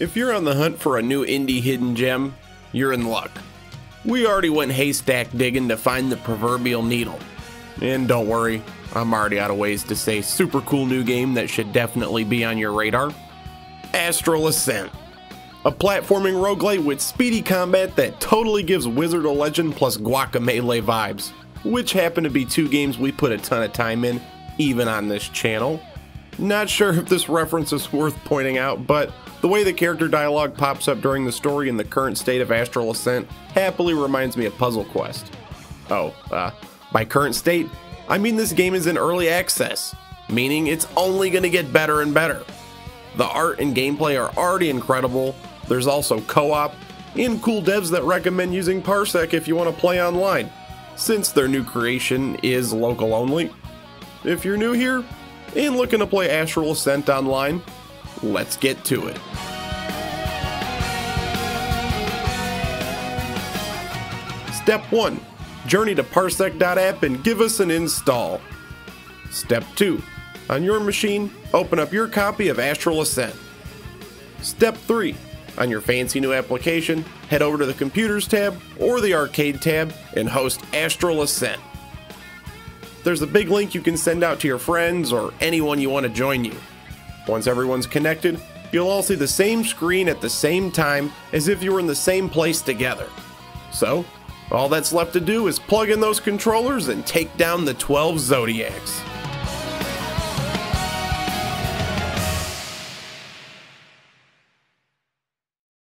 If you're on the hunt for a new indie hidden gem, you're in luck. We already went haystack digging to find the proverbial needle. And don't worry, I'm already out of ways to say super cool new game that should definitely be on your radar. Astral Ascent. A platforming roguelite with speedy combat that totally gives Wizard of Legend plus Guacamelee vibes, which happen to be two games we put a ton of time in, even on this channel. Not sure if this reference is worth pointing out, but the way the character dialogue pops up during the story in the current state of Astral Ascent happily reminds me of Puzzle Quest. Oh, uh, by current state, I mean this game is in early access, meaning it's only going to get better and better. The art and gameplay are already incredible, there's also co-op, and cool devs that recommend using Parsec if you want to play online, since their new creation is local only. If you're new here, and looking to play Astral Ascent online, let's get to it. Step 1. Journey to Parsec.app and give us an install. Step 2. On your machine, open up your copy of Astral Ascent. Step 3. On your fancy new application, head over to the Computers tab or the Arcade tab and host Astral Ascent. There's a big link you can send out to your friends or anyone you want to join you. Once everyone's connected, you'll all see the same screen at the same time as if you were in the same place together. So, all that's left to do is plug in those controllers and take down the 12 Zodiacs.